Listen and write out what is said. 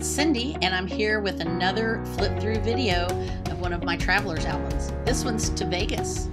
it's Cindy, and I'm here with another flip through video of one of my Travelers albums. This one's to Vegas.